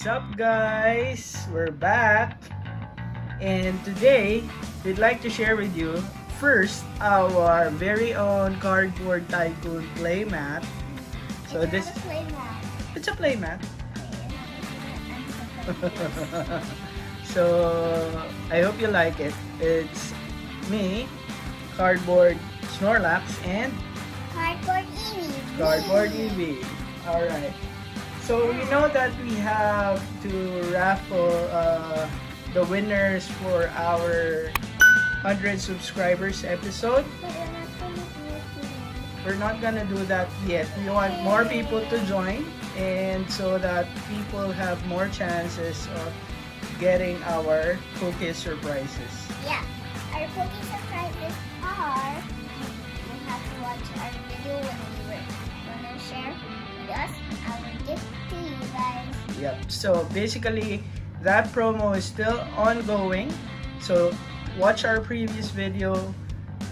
What's up guys? We're back and today we'd like to share with you first our very own cardboard tycoon playmat. So it's this a playmat. It's a playmat. so I hope you like it. It's me, cardboard Snorlax and cardboard Eevee. Cardboard Eevee. All right. So we know that we have to raffle uh, the winners for our 100 subscribers episode. We're not gonna do that yet. We want more people to join and so that people have more chances of getting our cookie surprises. Yeah, our cookie surprises are you have to watch our video when we were gonna share with us Yep. So basically, that promo is still ongoing. So watch our previous video,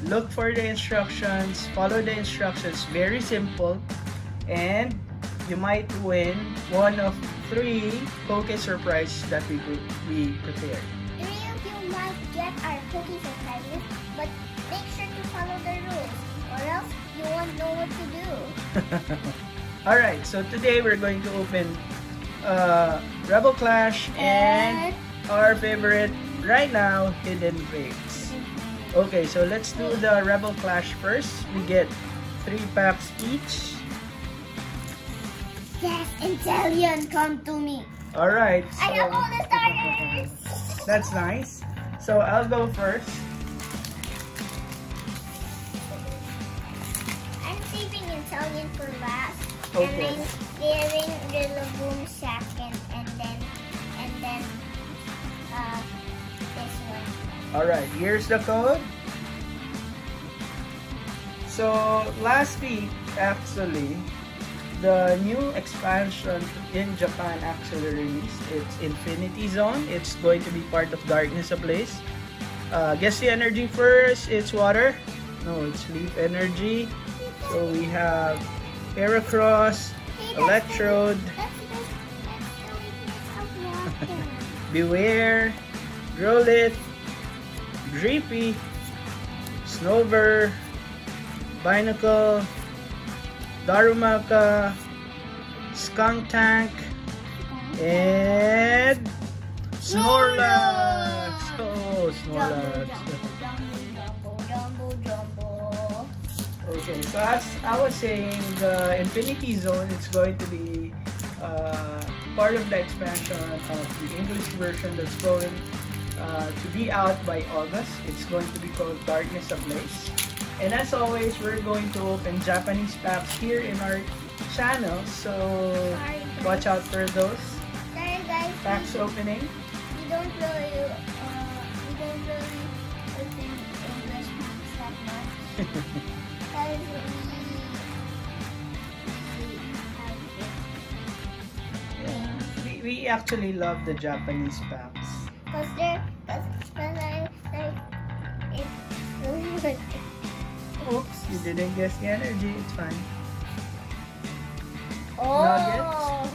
look for the instructions, follow the instructions. Very simple, and you might win one of three cookie surprises that we we prepared. Three of you might get our cookie surprises, but make sure to follow the rules, or else you won't know what to do. Alright, so today we're going to open uh, Rebel Clash and, and our favorite right now, Hidden Fates. Okay, so let's do the Rebel Clash first. We get three packs each. Yes, Inteleon, come to me. Alright. So, I have all the starters. That's nice. So I'll go first. I'm saving Inteleon for last. Okay. And then giving Rillaboom second and then and then uh this one. Alright, here's the code. So last week actually the new expansion in Japan actually released. It's Infinity Zone. It's going to be part of Darkness Ablaze. Uh, guess the energy first. It's water. No, it's leaf energy. So we have Heracross, Electrode, Bewear, Growlithe, Dreepy, Snover, Binacle, Darumaka, Skuntank, and Snorlax! Oh, Snorlax! As I was saying, the Infinity Zone is going to be uh, part of the expansion of the English version that's going uh, to be out by August. It's going to be called Darkness Ablaze. And as always, we're going to open Japanese packs here in our channel. So Sorry, watch out for those Sorry guys, packs we, opening. we don't really, uh, we don't really open English packs that much. we, we actually love the Japanese packs. Cause they're, cause, cause I, like, it's good. Oops, you didn't guess the energy. It's fine. Oh!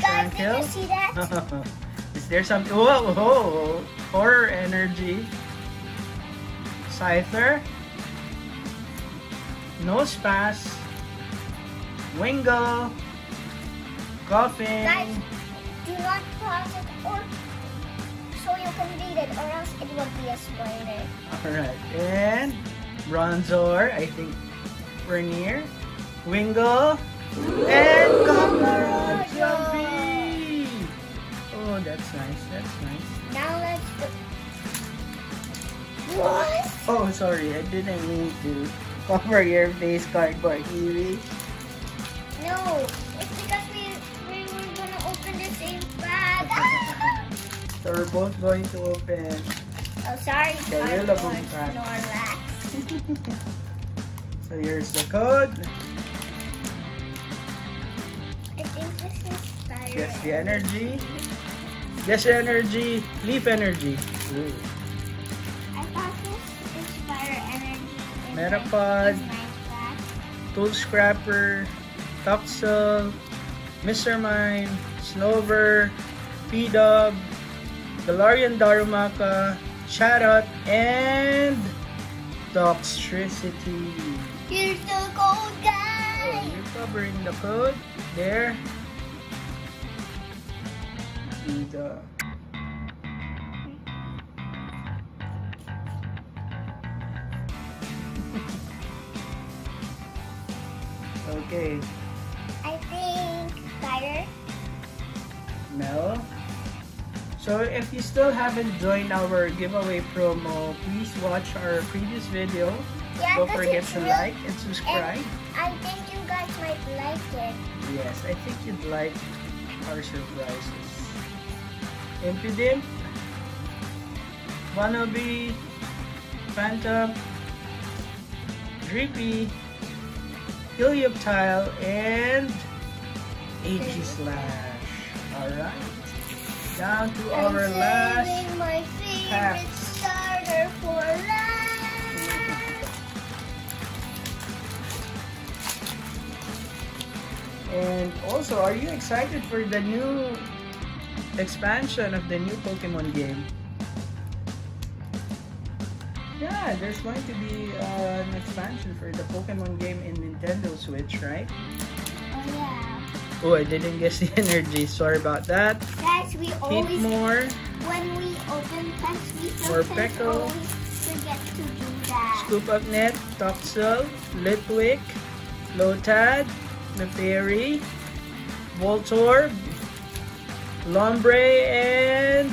Nuggets? Guys, did you see that? Is there something? Whoa, whoa, horror energy. Scyther. Nosepass. Wingull. Koffing. Guys, do not pause it or so you can read it or else it will be a spoiler. Alright, and Bronzor, I think we're near. Wingull. And Jumpy! Oh, that's nice, that's nice. Now let's go. What? Oh, sorry, I didn't mean to cover your face cardboard, Eevee. No, it's because we, we were gonna open the same bag. So we're both going to open. oh, sorry, The cardboard Rillaboom bag. Snorlax. So here's the code. I think this is fire. Guess the energy. Yes, the energy. Leaf energy. Ooh. Metapod. my- in my class. Tool Scrapper. Toxel. Mr. Mime. Snover. P-Dub, Galarian Darumaka, Chatot, and Toxtricity. Here's the code, guys. Oh, you're covering the code there. P-Dub. Okay, I think fire. Mel. So if you still haven't joined our giveaway promo, please watch our previous video. Yeah, Don't forget to real- like and subscribe. I think you guys might like it. Yes, I think you'd like our surprises. Impidimp, Wannabe, Phantump, Dreepy, Helioptile, and AG Slash. Alright. Down to I'm our last my favorite packs. starter for last. And also, are you excited for the new expansion of the new Pokemon game? Yeah, there's going to be uh, an expansion for the Pokemon game in Nintendo Switch, right? Oh yeah. Oh, I didn't guess the energy. Sorry about that. Guys, we always Hitmore, when we open packs, we More sometimes always forget to do that. Scoop Up Net, Toxel, Litwick, Lotad, Neferi, Voltorb, Lombre, and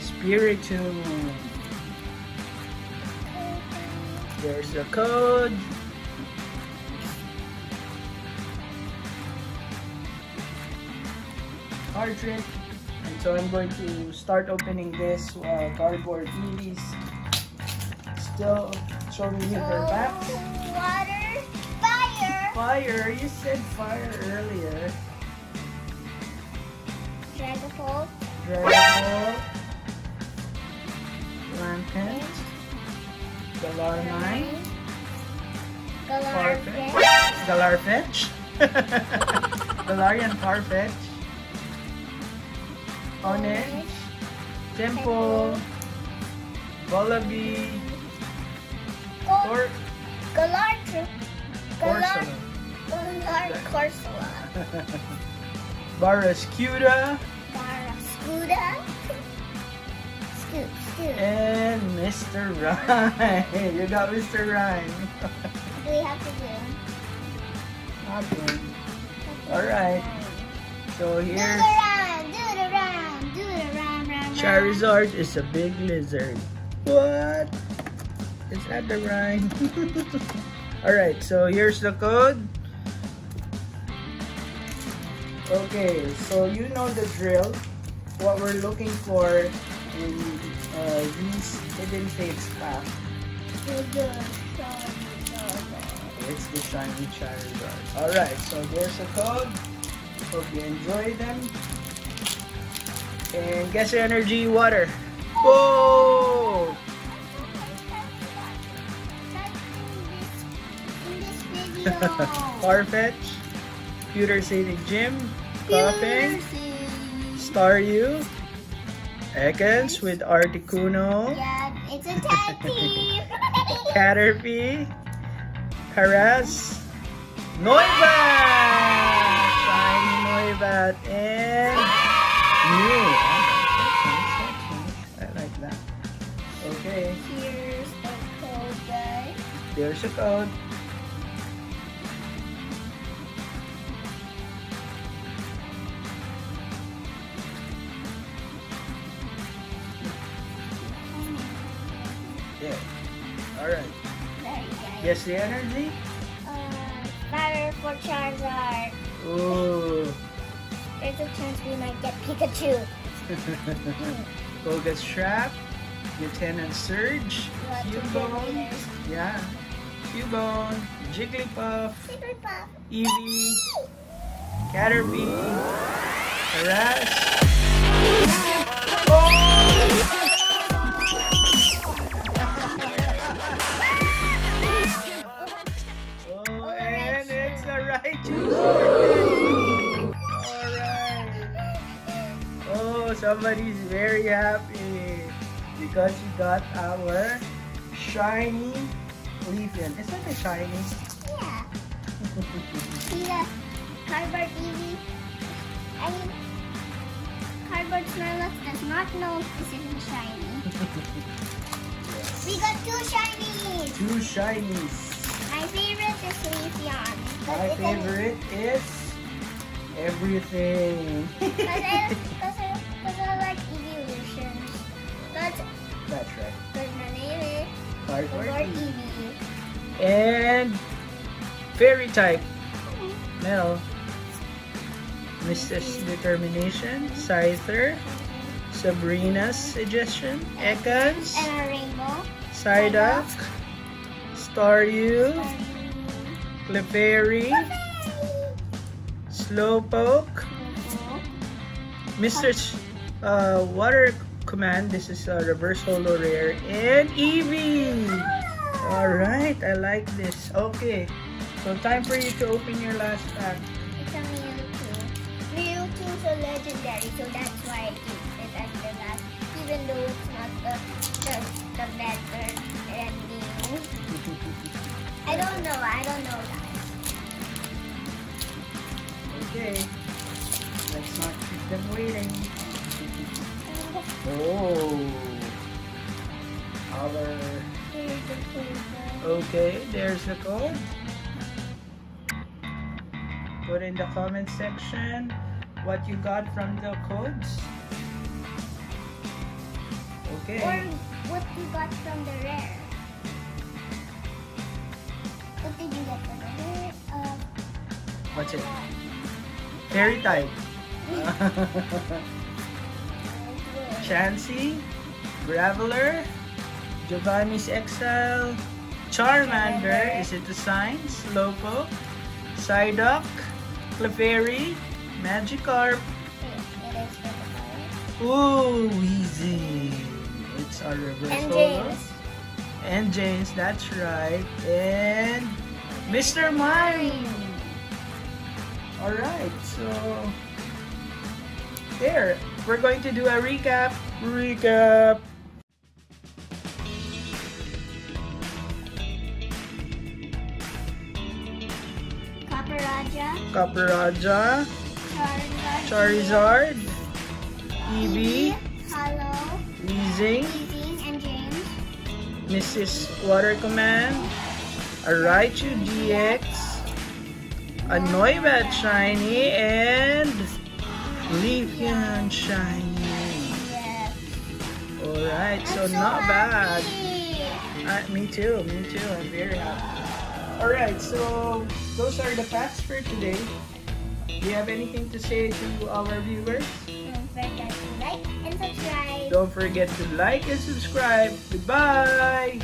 Spiritomb. There's the code. Cartridge. And so I'm going to start opening this uh, cardboard Eevee's still showing me her back. Oh, water, fire, Fire, you said fire earlier. Dragapult, Dragapult, Galarmine, Galarfin, Galarfetch, Galarian Farfetch, Onix, Temple, Wallaby, Galartr, Galar, Corsola, Galar Corsola, Barraskewda, Barraskewda, Scoop, Scoop. and Mr. Rime. You got Mr. Rime. What do we have to do? Nothing. Alright. So here. Do the rhyme, do the rhyme, do the rhyme, rhyme. Charizard is a big lizard. What? Is that the rhyme? Alright, so here's the code. Okay, so you know the drill. What we're looking for in uh, these hidden fates pack. Do the rhyme, rhyme. It's the shiny Charizard. Alright, so there's a code. Hope you enjoy them. And guess your energy water. Whoa! In this video. Farfetch, Computer City Gym, Koffing. Staryu, Ekans with Articuno, Yeah, it's a tag team. Caterpie, Paras, Noibat! Shiny Noibat, and Mew. I like that. Okay, Here's the code, guys. there's a code. Alright. Go. The energy? Uh, fire for Charizard. Ooh. There's a chance we might get Pikachu. Koga's Trap, Lieutenant Surge, Cubone, yeah, Cubone, Jigglypuff, Jigglypuff. Eevee, Caterpie, Harass. Oh, it's. Alright. Oh, somebody's very happy because we got our shiny Leafeon. Is that a shiny? Yeah. See the cardboard TV? I mean, cardboard Snorlax does not know if this isn't shiny. We got two shinies. Two shinies. My favorite is but My favorite is everything. Because I, I, I like evolutions. That's That's right. because my name is Cardboard Eevee. And fairy type. Mel. Misty's Determination. Scyther. Sabrina's suggestion. Ekans. And a rainbow. Psyduck. Staryu. Clefairy. Slowpoke. Mr. Uh, Water Command. This is a reverse holo rare. And Eevee. Alright, I like this. Okay. So time for you to open your last pack. It's a Mewtwo. Mewtwo's a legendary, so that's why don't know. I don't know, guys. Okay. Let's not keep them waiting. Oh. Our Here's the paper. Okay, there's the code. Put in the comment section what you got from the codes. Okay. Or what you got from the rare. Um, What's it? Uh, Fairy type. Chansey, Graveler, Giovanni's Exile, Charmander, is it the sign? Slowpoke, Psyduck, Clefairy, Magikarp, it is for the fire. Ooh, Weezy. It's our reverse And. And James, that's right. And Mr. Mime. Alright, so there. We're going to do a recap. Recap. Caparaja, Caparaja, Charizard, Charizard, Eevee, Hollow, Weezing, Weezing, and James. Mrs. Water Command, a Raichu GX, a Noibat Shiny, and Leafeon Shiny. Alright, so I'm not bad. happy. Uh, me too, me too. I'm very happy. Alright, so those are the facts for today. Do you have anything to say to our viewers? Subscribe. Don't forget to like and subscribe. Goodbye!